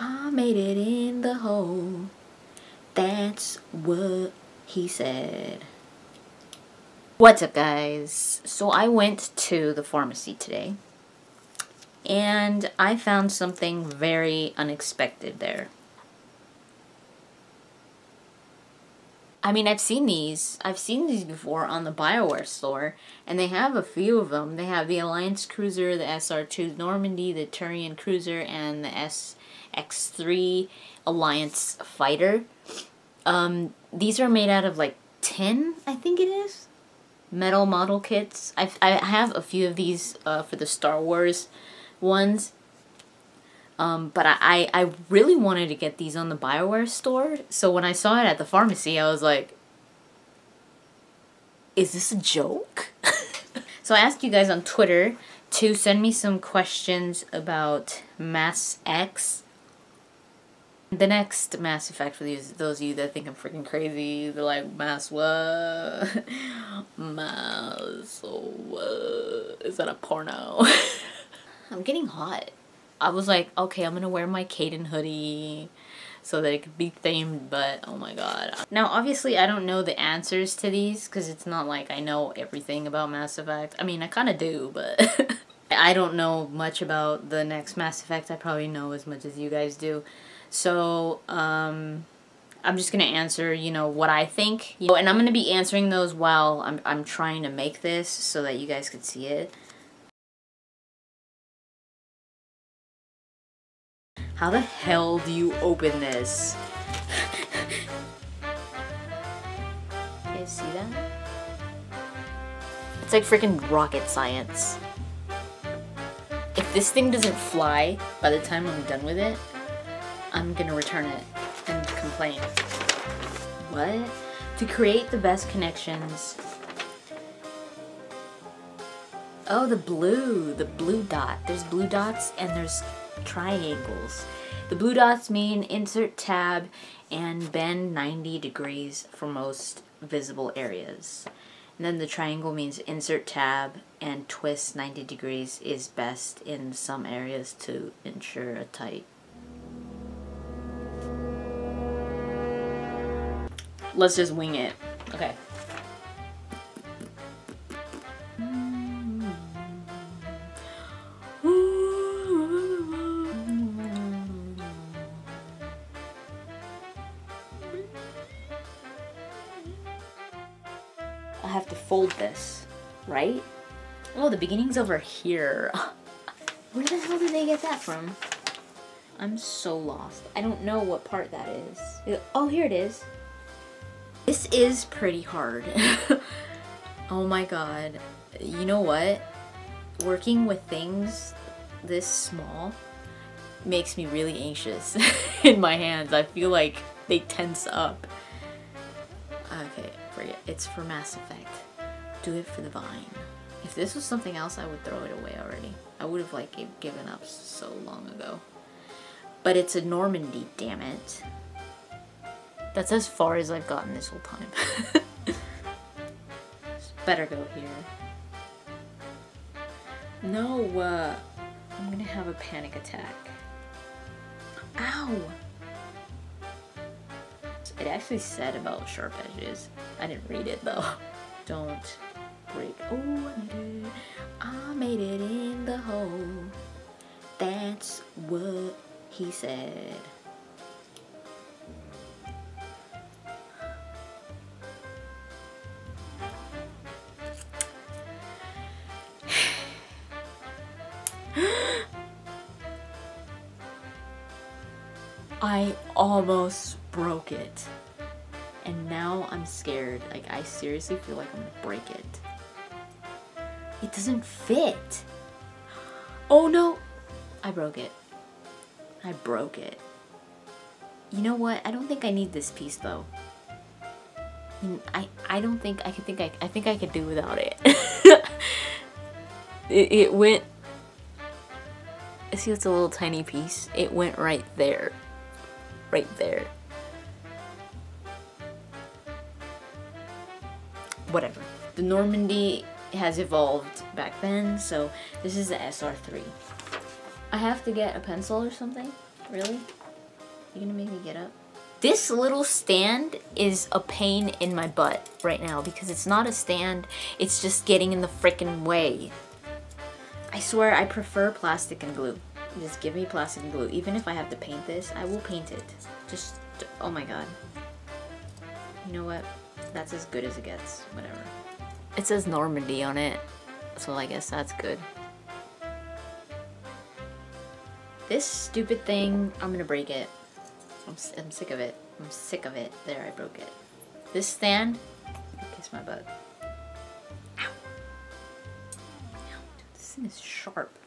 I made it in the hole. That's what he said. What's up, guys? So I went to the pharmacy today and I found something very unexpected there. I mean, I've seen these. I've seen these before on the BioWare store, and they have a few of them. They have the Alliance Cruiser, the SR2 Normandy, the Turian Cruiser, and the SX3 Alliance Fighter. Um, these are made out of like tin, I think it is. Metal model kits. I've, I have a few of these uh, for the Star Wars ones. Um, but I, I really wanted to get these on the Bioware store. So when I saw it at the pharmacy, I was like, is this a joke? so I asked you guys on Twitter to send me some questions about Mass X. The next Mass Effect for these those of you that think I'm freaking crazy, they're like Mass what? Mass what? Is that a porno? I'm getting hot. I was like, okay, I'm gonna wear my Kaidan hoodie so that it could be themed, but oh my god. Now, obviously, I don't know the answers to these because it's not like I know everything about Mass Effect. I mean, I kind of do, but I don't know much about the next Mass Effect. I probably know as much as you guys do. So, um, I'm just gonna answer, you know, what I think. You know, and I'm gonna be answering those while I'm, I'm trying to make this so that you guys could see it. How the hell do you open this? you guys see that? It's like freaking rocket science. If this thing doesn't fly by the time I'm done with it, I'm gonna return it and complain. What? To create the best connections. Oh, the blue, the blue dot. There's blue dots and there's triangles. The blue dots mean insert tab and bend 90 degrees for most visible areas. And then the triangle means insert tab and twist 90 degrees is best in some areas to ensure a tight. Let's just wing it. Okay. I have to fold this, right? Oh, the beginning's over here. Where the hell did they get that from? I'm so lost. I don't know what part that is. Oh, here it is. This is pretty hard. oh my god. You know what? Working with things this small makes me really anxious in my hands. I feel like they tense up. Okay, forget. It's for Mass Effect. Do it for the Vine. If this was something else, I would throw it away already. I would have like given up so long ago. But it's a Normandy, damn it. That's as far as I've gotten this whole time. Better go here. No, uh, I'm gonna have a panic attack. Ow! It actually said about sharp edges. I didn't read it though. Don't break. Oh, I made it. I made it in the hole. That's what he said. I almost broke it. And now I'm scared. Like, I seriously feel like I'm gonna break it. It doesn't fit. Oh no! I broke it. I broke it. You know what? I don't think I need this piece though. I, I don't think I could think I, I think I could do without it. it. It went, see it's a little tiny piece. It went right there. Right there. Whatever. The Normandy has evolved back then, so this is the SR3. I have to get a pencil or something? Really? You gonna make me get up? This little stand is a pain in my butt right now because it's not a stand, it's just getting in the freaking way. I swear I prefer plastic and glue. Just give me plastic and glue. Even if I have to paint this, I will paint it. Just, oh my god. You know what? That's as good as it gets. Whatever. It says Normandy on it, so I guess that's good. This stupid thing, I'm gonna break it. I'm, I'm sick of it. I'm sick of it. There, I broke it. This stand, kiss my butt. Ow. Ow. Dude, this thing is sharp.